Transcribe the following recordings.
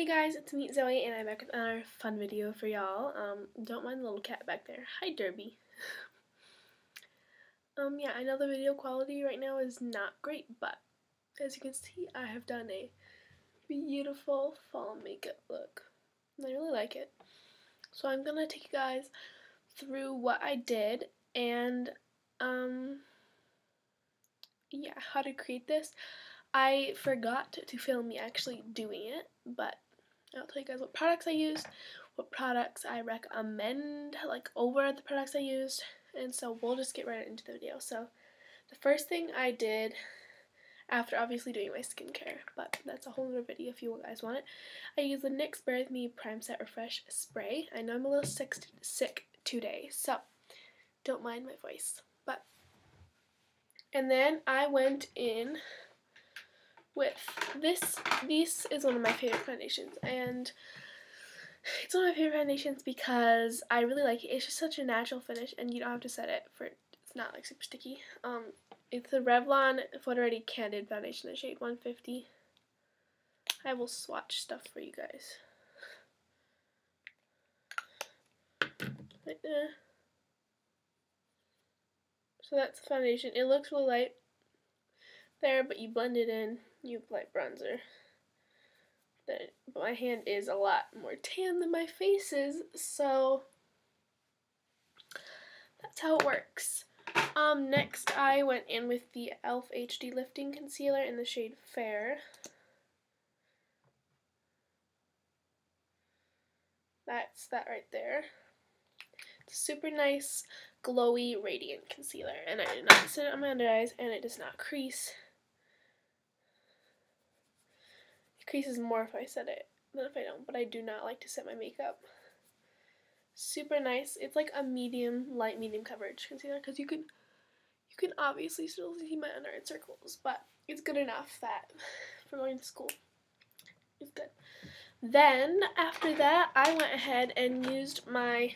Hey guys, it's me Zoe and I'm back with another fun video for y'all. Um, don't mind the little cat back there. Hi Derby. um, yeah, I know the video quality right now is not great, but as you can see, I have done a beautiful fall makeup look. I really like it. So I'm gonna take you guys through what I did and, um, yeah, how to create this. I forgot to film me actually doing it, but I'll tell you guys what products I used, what products I recommend, like over the products I used, and so we'll just get right into the video. So the first thing I did after obviously doing my skincare, but that's a whole other video if you guys want it. I used the NYX Bare With Me Prime Set Refresh Spray. I know I'm a little sick, sick today, so don't mind my voice. But and then I went in with this. This is one of my favorite foundations, and it's one of my favorite foundations because I really like it. It's just such a natural finish, and you don't have to set it for. It's not like super sticky. Um, it's the Revlon Photo Ready Candid Foundation, the shade 150. I will swatch stuff for you guys. There. So that's the foundation. It looks really light there, but you blend it in, you apply bronzer. My hand is a lot more tan than my face is, so that's how it works. Um, next I went in with the e.l.f. HD Lifting Concealer in the shade Fair. That's that right there. Super nice, glowy, radiant concealer. And I did not set it on my under eyes, and it does not crease. Creases more if I set it than if I don't, but I do not like to set my makeup. Super nice. It's like a medium, light medium coverage concealer because you can you can obviously still see my under eye circles, but it's good enough that for going to school it's good. Then after that, I went ahead and used my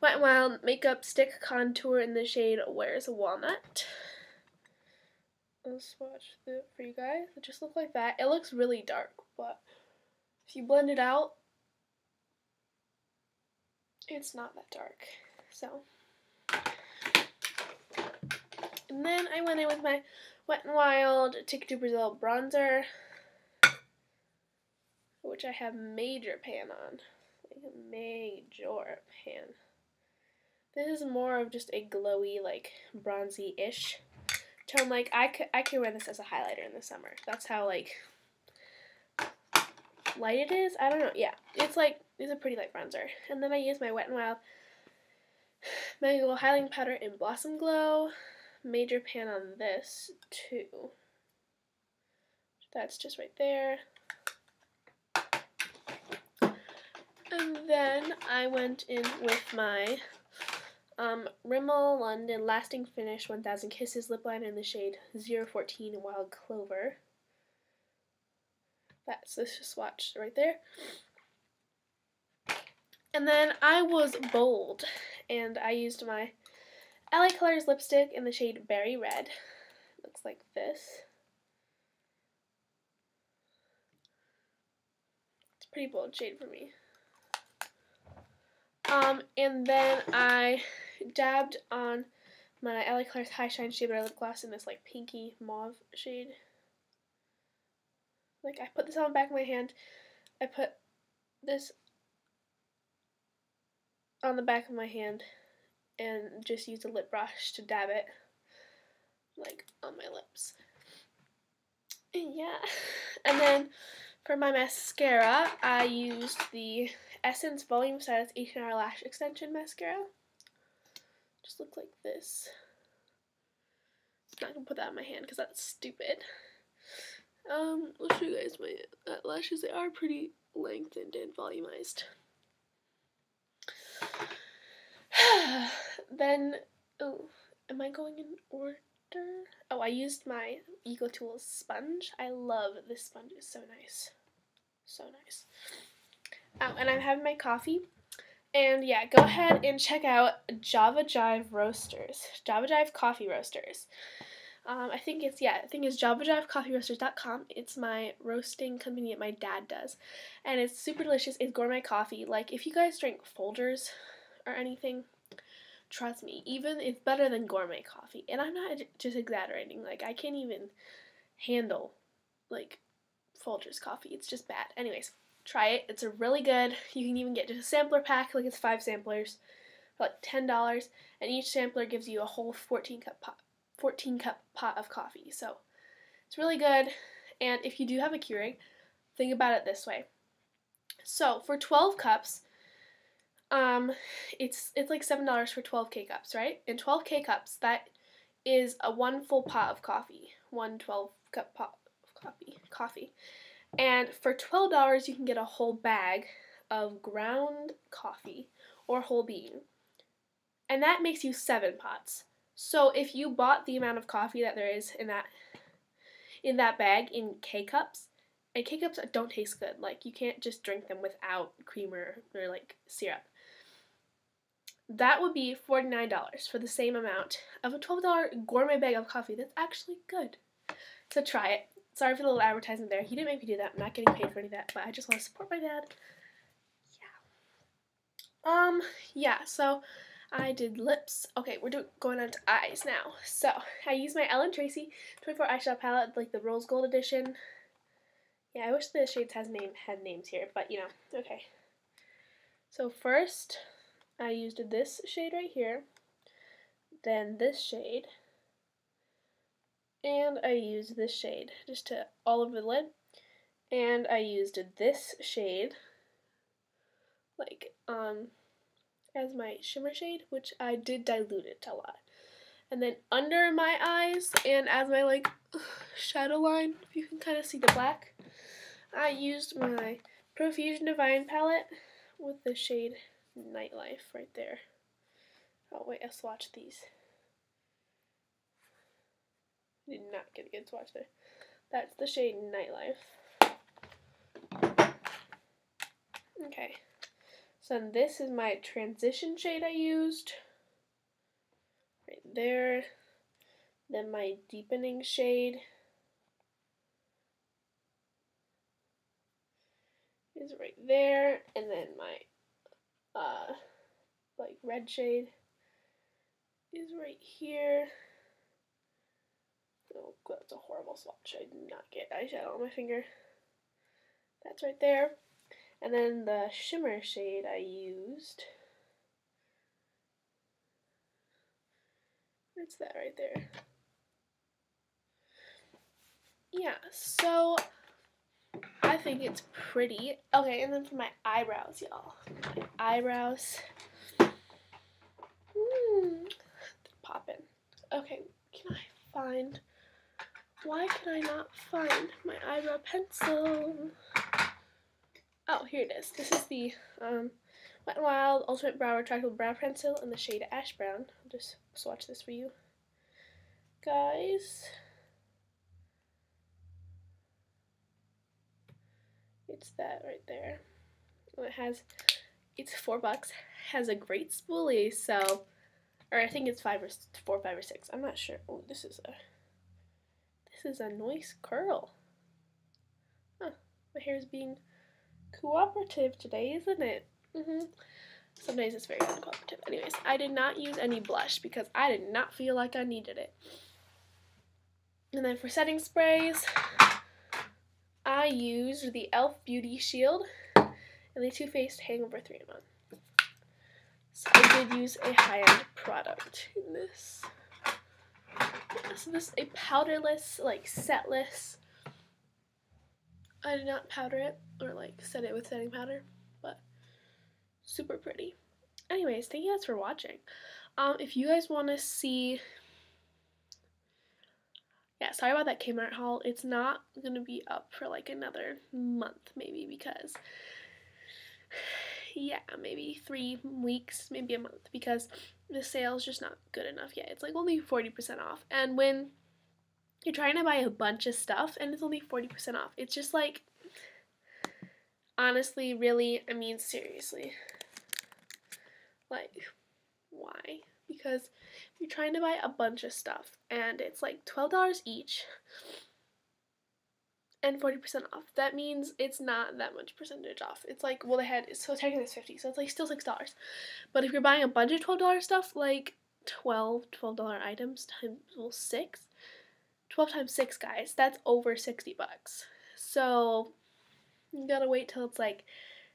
Wet n Wild Makeup Stick Contour in the shade Where's Walnut. I'll swatch it for you guys. It just looks like that. It looks really dark, but if you blend it out, it's not that dark. So, and then I went in with my Wet n Wild Ticket to Brazil bronzer, which I have major pan on, like major pan. This is more of just a glowy, like bronzy-ish tone. Like I could I could wear this as a highlighter in the summer. That's how like light it is. I don't know. Yeah, it's like it's a pretty light bronzer. And then I use my Wet n Wild MegaGlo Highlighting Powder in Blossom Glow. Major pan on this too. That's just right there. And then I went in with my um, Rimmel London Lasting Finish 1000 Kisses lip liner in the shade 014 Wild Clover. That's this swatch right there. And then I was bold, and I used my LA Colors lipstick in the shade Berry Red. Looks like this. It's a pretty bold shade for me. Um, and then I dabbed on my LA Colors High Shine Shea Butter Lip Gloss in this like pinky mauve shade. Like I put this on the back of my hand. I put this on the back of my hand and just use a lip brush to dab it like on my lips. And yeah. And then for my mascara, I used the Essence Volume Size H&R Lash Extension Mascara. Just look like this. I'm not gonna put that in my hand because that's stupid. Um, I'll show you guys my uh, lashes. They are pretty lengthened and volumized. then, oh, am I going in order? Oh, I used my Eco Tools sponge. I love this sponge. It's so nice. So nice. Oh, and I'm having my coffee. And yeah, go ahead and check out Java Jive Roasters. Java Jive Coffee Roasters. Um, I think it's yeah, I think it's JavaJiveCoffeeRoasters.com. It's my roasting company that my dad does, and it's super delicious. It's gourmet coffee. Like if you guys drink Folgers or anything, trust me, even it's better than gourmet coffee. And I'm not just exaggerating. Like I can't even handle like Folgers coffee. It's just bad. Anyways, try it. It's a really good. You can even get just a sampler pack, like it's five samplers, for like ten dollars, and each sampler gives you a whole fourteen cup pot 14 cup pot of coffee. So it's really good. And if you do have a Keurig, think about it this way. So for 12 cups, um, it's it's like seven dollars for 12 K cups, right? And 12 K cups, that is a one full pot of coffee, one 12 cup pot of coffee. Coffee, and for twelve dollars, you can get a whole bag of ground coffee or whole bean, and that makes you seven pots. So if you bought the amount of coffee that there is in that in that bag in K cups, and K cups don't taste good. Like you can't just drink them without creamer or like syrup. That would be $49 for the same amount of a $12 gourmet bag of coffee that's actually good. So try it. Sorry for the little advertisement there. He didn't make me do that. I'm not getting paid for any of that, but I just want to support my dad. Yeah. Um, yeah, so I did lips. Okay, we're doing going on to eyes now. So I used my Ellen Tracy 24 eyeshadow palette, like the rose gold edition. Yeah, I wish the shades has name had names here, but you know, okay. So first, I used this shade right here, then this shade, and I used this shade just to all over the lid, and I used this shade, like um as my shimmer shade, which I did dilute it a lot. And then under my eyes and as my like shadow line, if you can kind of see the black, I used my Profusion Divine palette with the shade Nightlife right there. Oh wait, I swatched these. Did not get a good swatch there. That's the shade Nightlife. Okay. So this is my transition shade I used. Right there. Then my deepening shade is right there. And then my uh like red shade is right here. Oh, that's a horrible swatch. I did not get eyeshadow on my finger. That's right there. And then the shimmer shade I used, it's that right there. Yeah, so I think it's pretty. Okay, and then for my eyebrows, y'all. My eyebrows. Hmm, popping. Okay, can I find, why can I not find my eyebrow pencil? Oh, here it is. This is the um, Wet n Wild Ultimate Brow Retractable Brow Pencil in the shade Ash Brown. I'll just swatch this for you guys. It's that right there. it has, it's four bucks. Has a great spoolie, so, or I think it's five or four, five or six. I'm not sure. Oh, this is a, this is a nice curl. Huh, my hair is being cooperative today, isn't it? Mm-hmm. Some days it's very uncooperative. Anyways, I did not use any blush because I did not feel like I needed it. And then for setting sprays, I used the e.l.f. Beauty Shield and the Too Faced Hangover 3-in-1. So I did use a high-end product in this. So this is a powderless, like setless I did not powder it or like set it with setting powder, but super pretty. Anyways, thank you guys for watching. Um, if you guys want to see, yeah, sorry about that Kmart haul. It's not gonna be up for like another month maybe because, yeah, maybe three weeks, maybe a month because the sale's just not good enough yet. It's like only 40% off, and when you're trying to buy a bunch of stuff and it's only 40% off. It's just like, honestly, really, I mean, seriously. Like, why? Because you're trying to buy a bunch of stuff and it's like $12 each and 40% off. That means it's not that much percentage off. It's like, well, they had, so technically it's 50 so it's like still $6. But if you're buying a bunch of $12 stuff, like 12 $12 items times, well, 6, 12 times 6, guys, that's over 60 bucks. So, you gotta wait till it's like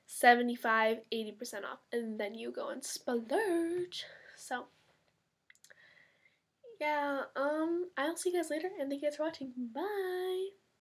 75 80% off and then you go and splurge so yeah um i'll see you guys later and thank you guys for watching bye